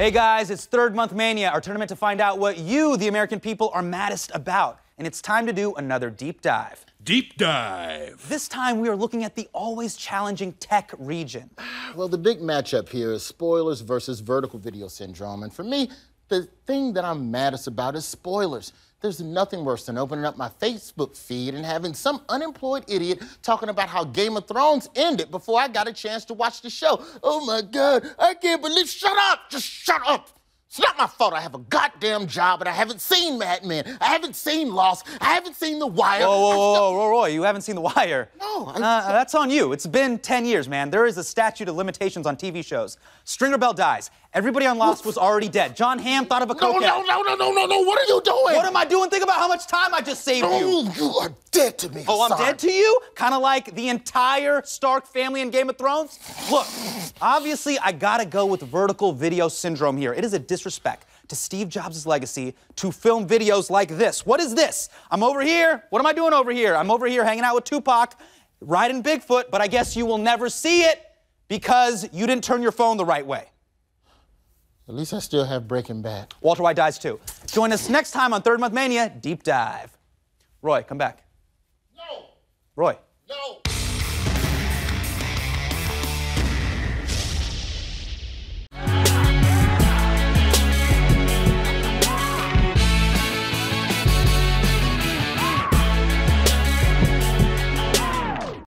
Hey guys, it's Third Month Mania, our tournament to find out what you, the American people, are maddest about. And it's time to do another deep dive. Deep dive. This time we are looking at the always challenging tech region. Well, the big matchup here is spoilers versus vertical video syndrome. And for me, the thing that I'm maddest about is spoilers. There's nothing worse than opening up my Facebook feed and having some unemployed idiot talking about how Game of Thrones ended before I got a chance to watch the show. Oh my God, I can't believe. Shut up! Just shut up! It's not my fault I have a goddamn job and I haven't seen Mad Men. I haven't seen Lost. I haven't seen The Wire. Whoa, whoa, whoa, whoa, Roy, you haven't seen The Wire. No, I- Uh, that's on you. It's been 10 years, man. There is a statute of limitations on TV shows. Stringer Bell dies. Everybody on Lost was already dead. Jon Hamm thought of a No, Coke ad. no, no, no, no, no, no. What are you doing? What am I doing? Think about how much time I just saved you. Oh, you are dead to me. Oh, I'm dead to you? Kind of like the entire Stark family in Game of Thrones? Look, obviously, I gotta go with vertical video syndrome here. It is a disrespect to Steve Jobs' legacy to film videos like this. What is this? I'm over here. What am I doing over here? I'm over here hanging out with Tupac, riding Bigfoot, but I guess you will never see it because you didn't turn your phone the right way. At least I still have Breaking Bad. Walter White dies too. Join us next time on Third Month Mania Deep Dive. Roy, come back. No. Roy.